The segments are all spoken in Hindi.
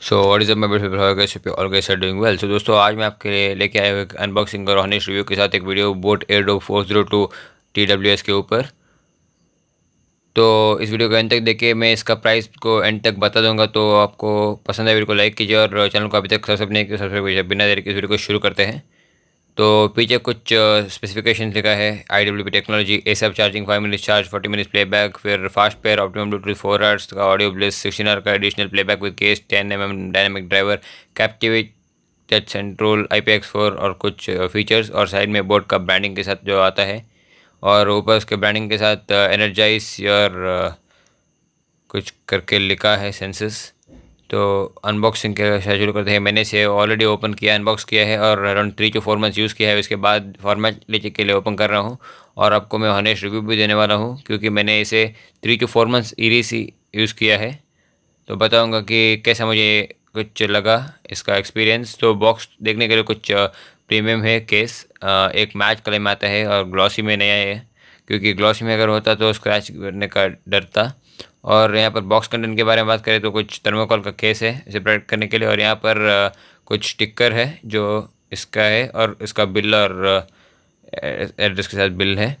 सो वॉट इज़ माई और गैस डूइंग वेल सो दोस्तों, आज मैं आपके लिए लेके आया हूँ एक अनबॉक्सिंग और हॉनेस्ट रिव्यू के साथ एक video Boat Airdopes four zero two T W S के ऊपर। तो इस वीडियो को एंड तक देखिए, मैं इसका प्राइस को एंड तक बता दूँगा तो आपको पसंद है वीडियो को लाइक कीजिए और चैनल को अभी तक सब्सक्राइब नहीं किया, सब्सक्राइब बिना देर के इस वीडियो को शुरू करते हैं। तो पीछे कुछ स्पेसिफिकेशन लिखा है I W P technology ASAP charging five minute charge forty minute playback फिर fast pair optimum Bluetooth four hours का ऑडियो ब्लेस सिक्सटीन आवर का additional playback with case ten M M dynamic driver capacitive touch control I P X four और कुछ फीचर्स और साइड में बोर्ड का ब्रांडिंग के साथ जो आता है। और ऊपर उसके ब्रांडिंग के साथ एनर्जाइज और कुछ करके लिखा है सेंसस तो अनबॉक्सिंग के साथ शुरू करते हैं। मैंने इसे ऑलरेडी ओपन किया अनबॉक्स किया है और around three to four months use किया है। उसके बाद फॉर्मेट के लिए ओपन कर रहा हूँ और आपको मैं हॉनेस्ट रिव्यू भी देने वाला हूँ क्योंकि मैंने इसे थ्री टू फोर मंथ्स ईरी सी यूज़ किया है। तो बताऊँगा कि कैसा मुझे कुछ लगा इसका एक्सपीरियंस तो बॉक्स देखने के लिए कुछ प्रीमियम है केस एक मैच कलर में आता है और ग्लॉसी में नया है। क्योंकि ग्लॉसी में अगर होता तो स्क्रैच करने का डर था और यहाँ पर बॉक्स कंटेंट के बारे में बात करें तो कुछ थर्मोकॉल का केस है इसे प्रोटेक्ट करने के लिए और यहाँ पर कुछ स्टिकर है जो इसका है और इसका बिल और एड्रेस के साथ बिल है।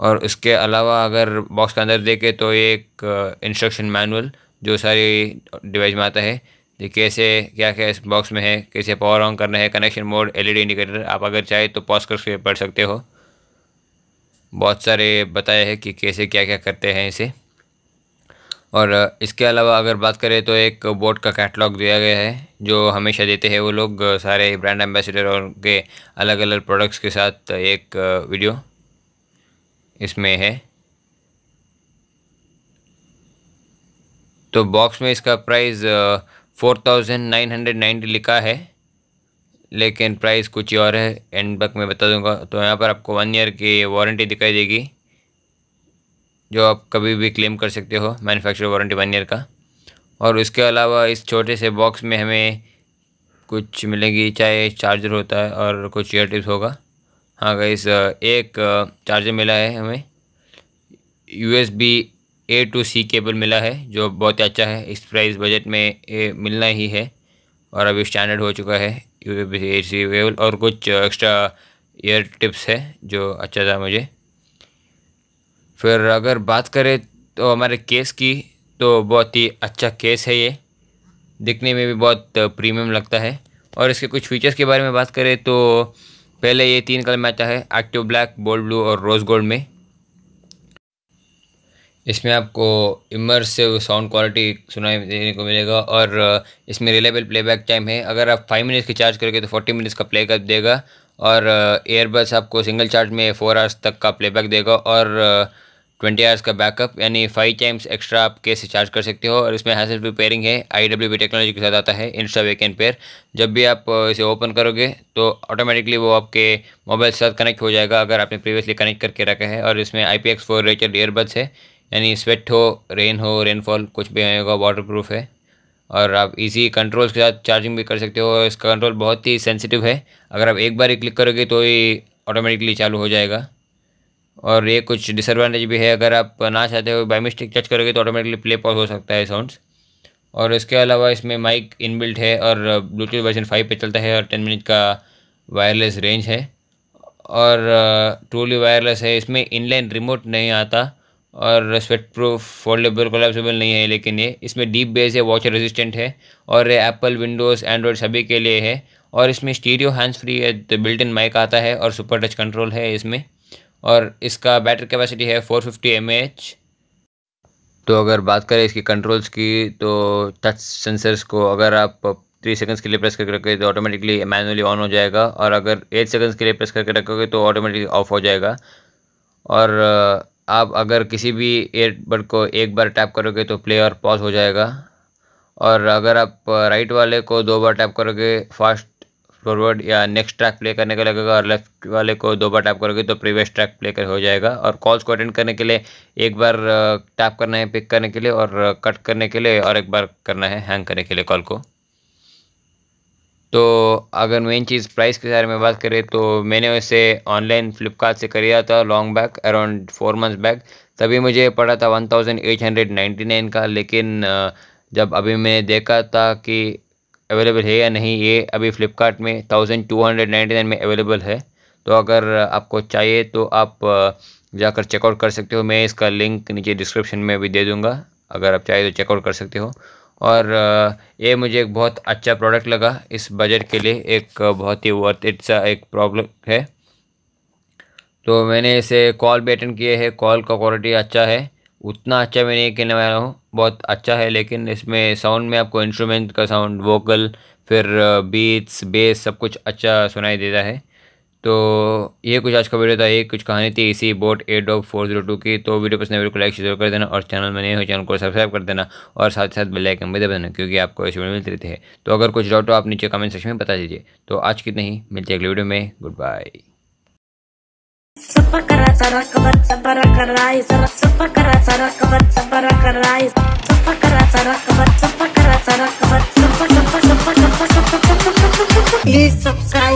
और इसके अलावा अगर बॉक्स के अंदर देखें तो एक इंस्ट्रक्शन मैनुअल जो सारी डिवाइस में आता है। कि कैसे, क्या क्या इस बॉक्स में है, कैसे पावर ऑन करना है कनेक्शन मोड एलईडी इंडिकेटर आप अगर चाहे तो पॉज करके पढ़ सकते हो। बहुत सारे बताए हैं कि कैसे क्या क्या करते हैं इसे। और इसके अलावा अगर बात करें तो एक बोट का कैटलॉग दिया गया है, जो हमेशा देते हैं वो लोग सारे ब्रांड एम्बेसडर और के अलग अलग प्रोडक्ट्स के साथ एक वीडियो इसमें है। तो बॉक्स में इसका price four thousand nine hundred ninety लिखा है, लेकिन प्राइस कुछ और है एंड बक में बता दूँगा। तो यहाँ पर आपको वन ईयर की वारंटी दिखाई देगी। जो आप कभी भी क्लेम कर सकते हो मैन्युफैक्चर वारंटी वन ईयर का। और इसके अलावा इस छोटे से बॉक्स में हमें कुछ मिलेगी, चाहे चार्जर होता है और कुछ ईयर टिप्स होगा। हाँ इस एक चार्जर मिला है हमें। U S B A to C cable मिला है, जो बहुत ही अच्छा है। इस प्राइस बजट में ये मिलना ही है और अभी स्टैंडर्ड हो चुका है U S B A C cable और कुछ एक्स्ट्रा ईयर टिप्स है, जो अच्छा था मुझे। फिर अगर बात करें तो हमारे केस की तो बहुत ही अच्छा केस है ये। दिखने में भी बहुत प्रीमियम लगता है। और इसके कुछ फीचर्स के बारे में बात करें तो पहले ये तीन कलर में आता है एक्टिव ब्लैक बोल्ड ब्लू और रोज़ गोल्ड में। इसमें आपको इमर्सिव साउंड क्वालिटी सुनाई देने को मिलेगा और इसमें रिलेबल प्लेबैक टाइम है। अगर आप फाइव मिनट्स की चार्ज करोगे तो फोर्टी मिनट्स का प्ले देगा और एयरबड्स आपको सिंगल चार्ज में फोर आवर्स तक का प्लेबैक देगा और ट्वेंटी आवर्स का बैकअप, यानी फाइव टाइम्स एक्स्ट्रा आप केस चार्ज कर सकते हो, और इसमें हैसल फ्री पेयरिंग है आई डब्ल्यू बी टेक्नोलॉजी के साथ आता है इंस्टा वेकेंड पेयर जब भी आप इसे ओपन करोगे तो ऑटोमेटिकली वो आपके मोबाइल के साथ कनेक्ट हो जाएगा, अगर आपने प्रीवियसली कनेक्ट करके रखा है, और इसमें आई पी एक्स फोर रेचर ईयरबड्स है, यानी स्वेट हो रेन हो रेनफॉल कुछ भी होगा वाटर प्रूफ है। और आप इजी कंट्रोल्स के साथ चार्जिंग भी कर सकते हो इसका कंट्रोल बहुत ही सेंसिटिव है। अगर आप एक बार ही क्लिक करोगे तो ये ऑटोमेटिकली चालू हो जाएगा। और ये कुछ डिसएडवांटेज भी है, अगर आप ना चाहते हो बाई मिस्टेक टच करोगे तो ऑटोमेटिकली प्ले पॉज हो सकता है साउंड्स और इसके अलावा इसमें माइक इनबिल्ट है और ब्लूटूथ वर्जन फाइव पे चलता है और टेन मिनट का वायरलेस रेंज है। और ट्रूली वायरलेस है, इसमें इनलाइन रिमोट नहीं आता और स्वेट प्रूफ फोल्डेबल कोलेप्सिबल नहीं है, लेकिन ये, इसमें डीप बेस है वॉच रेजिस्टेंट है और एप्पल विंडोज़ एंड्रॉयड सभी के लिए है। और इसमें स्टीरियो हैंड्स फ्री है बिल्ट इन माइक आता है और सुपर टच कंट्रोल है इसमें। और इसका बैटरी कैपेसिटी है 450 फिफ्टी तो अगर बात करें इसकी कंट्रोल्स की तो टच सेंसर्स को अगर आप थ्री सेकंड्स के लिए प्रेस करके रखोगे तो ऑटोमेटिकली मैनुअली ऑन हो जाएगा। और अगर एट सेकंड्स के लिए प्रेस करके रखोगे तो ऑटोमेटिकली ऑफ़ हो जाएगा। और आप अगर किसी भी एयरबड को एक बार टैप करोगे तो प्ले और पॉज हो जाएगा। और अगर आप राइट वाले को दो बार टैप करोगे फास्ट फॉरवर्ड या नेक्स्ट ट्रैक प्ले करने का लगेगा और लेफ़्ट वाले को दो बार टैप करोगे तो प्रीवियस ट्रैक प्ले कर हो जाएगा। और कॉल्स को अटेंड करने के लिए, एक बार टैप करना है पिक करने के लिए और कट करने के लिए और एक बार करना है हैंग करने के लिए कॉल को। तो अगर मेन चीज़ प्राइस के बारे में बात करें तो मैंने उसे ऑनलाइन फ्लिपकार्ट से खरीदा था long back around four months back तभी मुझे पड़ा था one thousand eight hundred ninety nine का, लेकिन जब अभी मैंने देखा था कि अवेलेबल है या नहीं, ये अभी फ़्लिपकार्ट में thousand two hundred ninety nine में अवेलेबल है। तो अगर आपको चाहिए तो आप जाकर चेकआउट कर सकते हो। मैं इसका लिंक नीचे डिस्क्रिप्शन में भी दे दूँगा। अगर आप चाहे तो चेकआउट कर सकते हो। और ये मुझे एक बहुत अच्छा प्रोडक्ट लगा। इस बजट के लिए एक बहुत ही वर्थ इट सा एक प्रॉब्लम है। तो मैंने इसे कॉल भी अटेंड किए है। कॉल का क्वालिटी अच्छा है। उतना अच्छा मैं नहीं कहने वाला हूँ। बहुत अच्छा है, लेकिन इसमें साउंड में आपको इंस्ट्रूमेंट का साउंड वोकल फिर बीट्स बेस सब कुछ अच्छा सुनाई देता है। तो ये कुछ आज का वीडियो था, ये कुछ कहानी थी इसी बोट ए डॉग फोर ज़ीरो टू की। तो वीडियो पसंद वीडियो को लाइक शेयर कर देना, और चैनल में नए हो चैनल को सब्सक्राइब कर देना, और साथ साथ बेल आइकन भी दबा देना, क्योंकि आपको ऐसे वीडियो मिलते रहते हैं। तो अगर कुछ डाउट हो, आप नीचे कमेंट सेक्शन में बता दीजिए। तो आज की नहीं मिलते अगले वीडियो में। Good bye Sapakara sarakabat saparakarai sapakara sarakabat saparakarai sapakara sarakabat sapakara sarakabat sapak sapak sapak sapak sapak sapak Please subscribe.